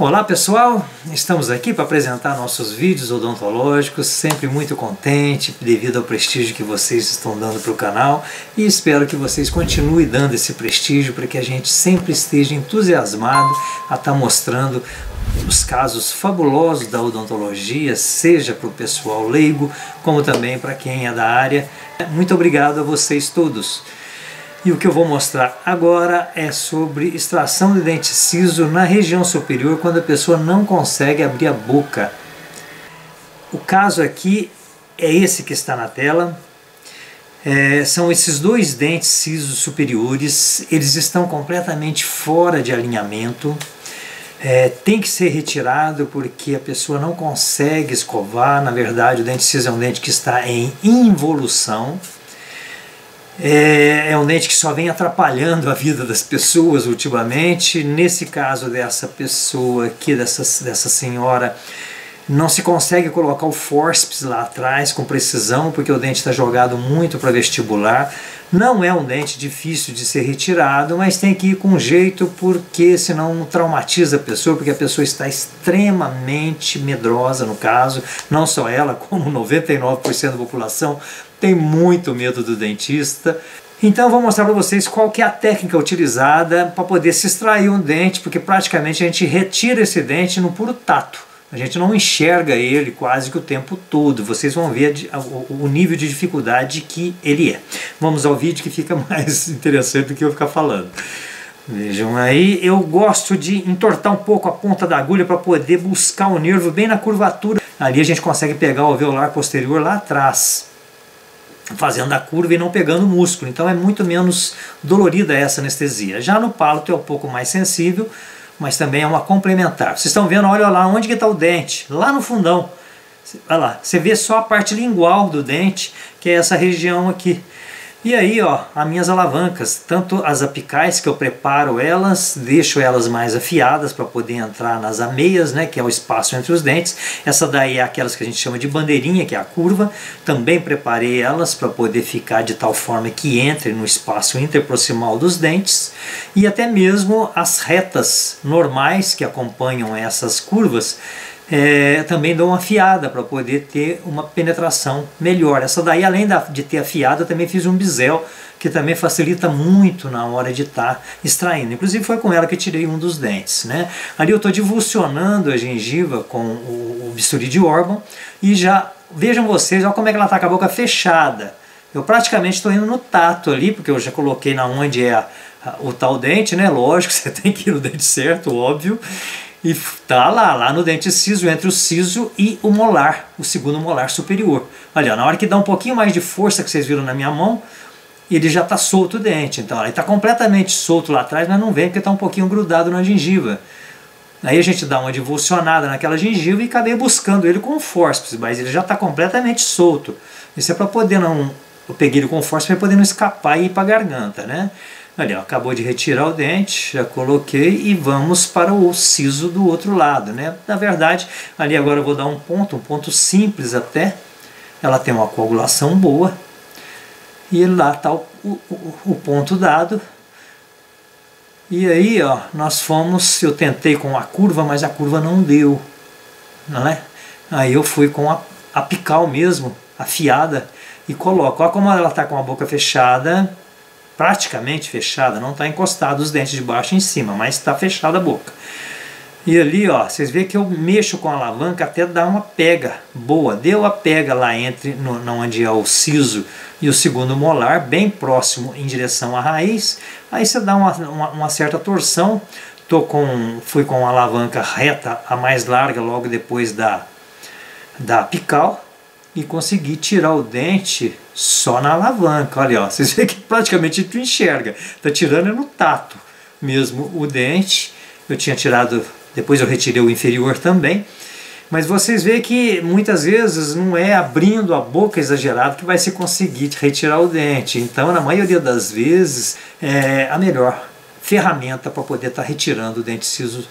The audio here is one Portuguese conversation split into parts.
Olá pessoal, estamos aqui para apresentar nossos vídeos odontológicos, sempre muito contente devido ao prestígio que vocês estão dando para o canal e espero que vocês continuem dando esse prestígio para que a gente sempre esteja entusiasmado a estar tá mostrando os casos fabulosos da odontologia, seja para o pessoal leigo, como também para quem é da área. Muito obrigado a vocês todos. E o que eu vou mostrar agora é sobre extração de dente ciso na região superior quando a pessoa não consegue abrir a boca. O caso aqui é esse que está na tela. É, são esses dois dentes cisos superiores, eles estão completamente fora de alinhamento. É, tem que ser retirado porque a pessoa não consegue escovar. Na verdade, o dente ciso é um dente que está em involução é, é um dente que só vem atrapalhando a vida das pessoas ultimamente. Nesse caso dessa pessoa aqui, dessa, dessa senhora, não se consegue colocar o forceps lá atrás com precisão, porque o dente está jogado muito para vestibular. Não é um dente difícil de ser retirado, mas tem que ir com jeito, porque senão traumatiza a pessoa, porque a pessoa está extremamente medrosa no caso, não só ela, como 99% da população tem muito medo do dentista. Então eu vou mostrar para vocês qual que é a técnica utilizada para poder se extrair um dente, porque praticamente a gente retira esse dente no puro tato. A gente não enxerga ele quase que o tempo todo. Vocês vão ver o nível de dificuldade que ele é. Vamos ao vídeo que fica mais interessante do que eu ficar falando. Vejam aí, eu gosto de entortar um pouco a ponta da agulha para poder buscar o nervo bem na curvatura. Ali a gente consegue pegar o alveolar posterior lá atrás fazendo a curva e não pegando o músculo. Então é muito menos dolorida essa anestesia. Já no palato é um pouco mais sensível, mas também é uma complementar. Vocês estão vendo, olha lá onde que está o dente, lá no fundão. Olha lá, você vê só a parte lingual do dente, que é essa região aqui. E aí, ó, as minhas alavancas, tanto as apicais que eu preparo elas, deixo elas mais afiadas para poder entrar nas ameias, né, que é o espaço entre os dentes. Essa daí é aquelas que a gente chama de bandeirinha, que é a curva. Também preparei elas para poder ficar de tal forma que entre no espaço interproximal dos dentes. E até mesmo as retas normais que acompanham essas curvas, é, também dou uma afiada para poder ter uma penetração melhor. Essa daí, além da, de ter afiada, também fiz um bisel, que também facilita muito na hora de estar tá extraindo. Inclusive foi com ela que tirei um dos dentes. Né? Ali eu estou divulsionando a gengiva com o, o bisturi de órgão e já, vejam vocês, olha como é que ela está com a boca fechada. Eu praticamente estou indo no tato ali, porque eu já coloquei na onde é a, o tal dente, né? Lógico, você tem que ir no dente certo, óbvio. E tá lá, lá no dente ciso, entre o siso e o molar, o segundo molar superior. Olha, na hora que dá um pouquinho mais de força que vocês viram na minha mão, ele já está solto o dente. Então, ele está completamente solto lá atrás, mas não vem porque está um pouquinho grudado na gengiva. Aí a gente dá uma divulsionada naquela gengiva e acabei buscando ele com forceps, mas ele já está completamente solto. Isso é para poder não... Eu peguei ele com força para poder não escapar e ir para garganta, né? Ó, acabou de retirar o dente, já coloquei e vamos para o siso do outro lado, né? Na verdade, ali agora eu vou dar um ponto, um ponto simples até. Ela tem uma coagulação boa. E lá está o, o, o ponto dado. E aí, ó, nós fomos, eu tentei com a curva, mas a curva não deu, não é? Aí eu fui com a apical mesmo, afiada, e coloco. Olha como ela está com a boca fechada, praticamente fechada, não está encostado os dentes de baixo em cima, mas está fechada a boca. E ali, ó, vocês veem que eu mexo com a alavanca até dar uma pega boa. Deu a pega lá entre no, onde é o siso e o segundo molar, bem próximo em direção à raiz. Aí você dá uma, uma, uma certa torção. Tô com, fui com a alavanca reta, a mais larga, logo depois da, da apical e consegui tirar o dente só na alavanca. Olha, ó, vocês veem que praticamente tu enxerga. Tá tirando no tato mesmo o dente. Eu tinha tirado, depois eu retirei o inferior também. Mas vocês veem que muitas vezes não é abrindo a boca exagerado que vai se conseguir retirar o dente. Então, na maioria das vezes, é a melhor ferramenta para poder estar tá retirando o dente ciso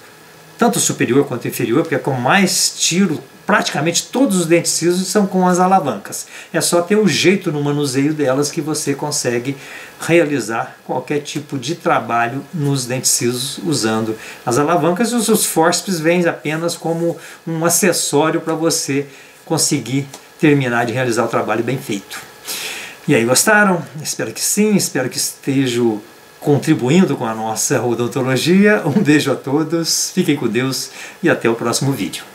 tanto superior quanto inferior, porque com mais tiro, praticamente todos os dentes cisos são com as alavancas. É só ter o jeito no manuseio delas que você consegue realizar qualquer tipo de trabalho nos dentes cisos usando as alavancas. E os forceps vêm apenas como um acessório para você conseguir terminar de realizar o trabalho bem feito. E aí, gostaram? Espero que sim, espero que estejam contribuindo com a nossa odontologia. Um beijo a todos, fiquem com Deus e até o próximo vídeo.